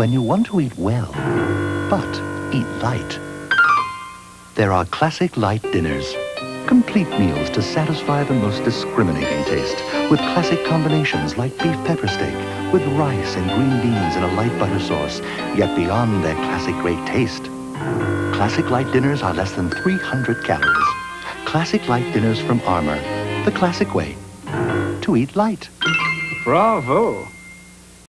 when you want to eat well, but eat light. There are Classic Lite dinners. Complete meals to satisfy the most discriminating taste with classic combinations like beef pepper steak with rice and green beans in a light butter sauce, yet beyond their classic great taste. Classic Lite dinners are less than 300 calories. Classic Lite dinners from Armour, the classic way to eat light. Bravo!